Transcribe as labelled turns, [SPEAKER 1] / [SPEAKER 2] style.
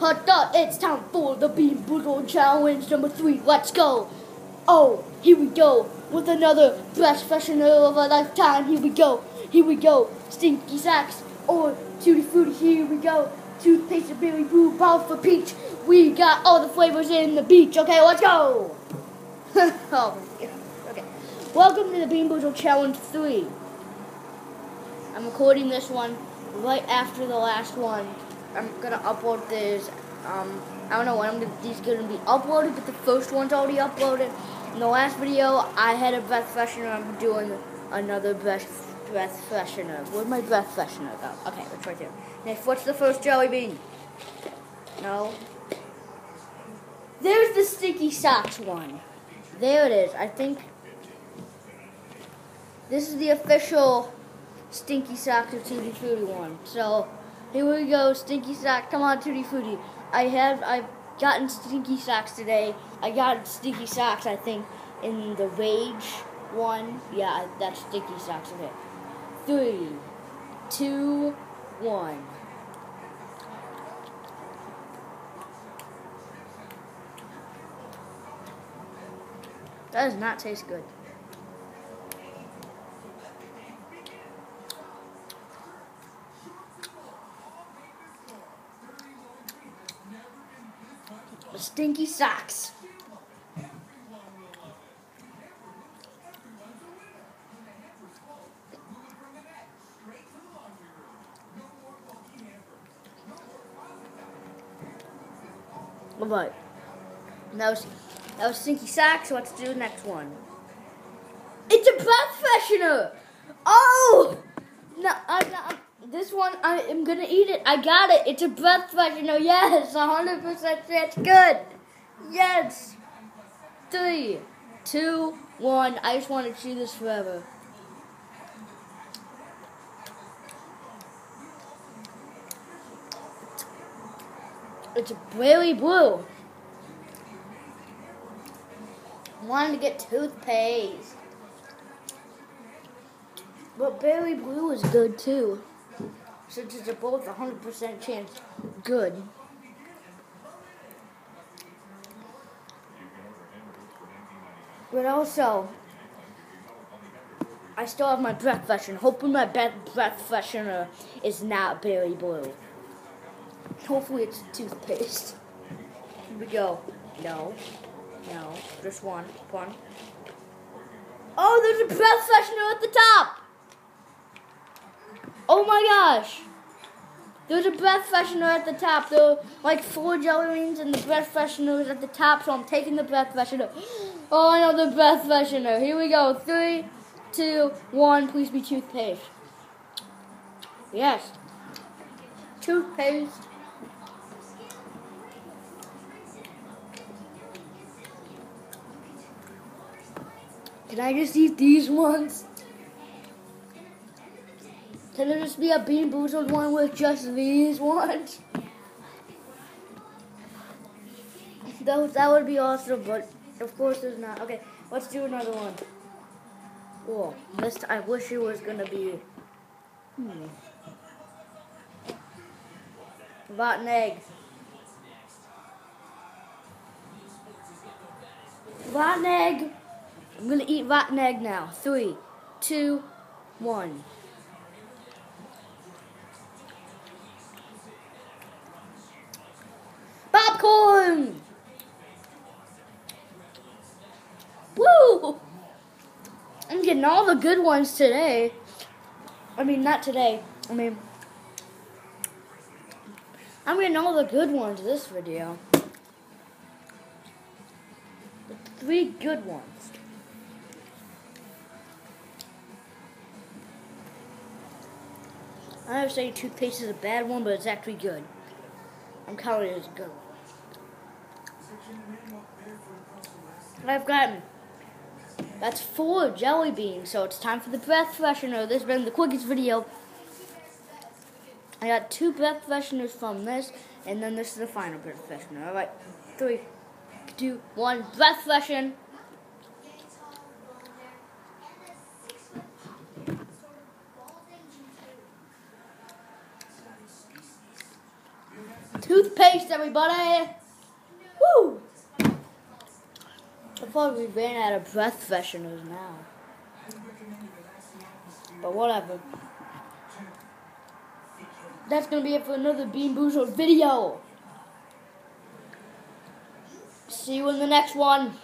[SPEAKER 1] Hot dog, it's time for the Bean Boozle Challenge number three. Let's go. Oh, here we go with another best freshener of a lifetime. Here we go. Here we go. Stinky Socks or tutti frutti. Here we go. Toothpaste and berry blue, barf or peach. We got all the flavors in the beach. Okay, let's go. oh, yeah. Welcome to the Bean Boozle Challenge 3. I'm recording this one right after the last one. I'm gonna upload this. Um, I don't know when I'm gonna, these gonna be uploaded, but the first one's already uploaded. In the last video, I had a breath freshener. I'm doing another breath breath freshener. Where'd my breath freshener go? Okay, it's right there. Next, what's the first jelly bean? No. There's the stinky socks one. There it is. I think this is the official Stinky Socks or Tutti Frutti one. So here we go, Stinky Sock. Come on, Tutti Frutti. I have I've gotten Stinky Socks today. I got Stinky Socks, I think, in the Rage one. Yeah, that's Stinky Socks. Okay. Three, two, one. That does not taste good. Stinky socks. Alright. That was that was Stinky Socks. Let's do the next one. It's a professional. Oh no! I, no this one I am gonna eat it. I got it. It's a breath freshener. Yes, hundred percent. That's good. Yes. Three, two, one. I just want to chew this forever. It's really blue. Wanted to get toothpaste. But berry blue is good too. Since it's a both 100% chance good. But also, I still have my breath freshener. Hoping my breath freshener is not berry blue. Hopefully it's toothpaste. Here we go. No. No. Just one. One. Oh, there's a breath freshener at the top! Oh my gosh! There's a breath freshener at the top. There are like four jelly beans and the breath freshener is at the top, so I'm taking the breath freshener. Oh, another breath freshener. Here we go. Three, two, one. Please be toothpaste. Yes. Toothpaste. Can I just eat these ones? Can there just be a Bean Boozled one with just these ones? That, that would be awesome, but of course there's not. Okay, let's do another one. Cool. This I wish it was gonna be. Hmm. Rotten egg. Rotten egg. I'm gonna eat rotten egg now. Three, two, one. Popcorn! Woo! I'm getting all the good ones today. I mean, not today. I mean, I'm getting all the good ones this video. The three good ones. I would say toothpaste is a bad one, but it's actually good. I'm counting it as a good one. I've gotten that's four jelly beans, so it's time for the breath freshener. This has been the quickest video. I got two breath fresheners from this, and then this is the final breath freshener. Alright, three, two, one, breath freshen. Toothpaste, everybody! Thought we ran out of breath fresheners now. But whatever. That's gonna be it for another Bean Boozled video. See you in the next one.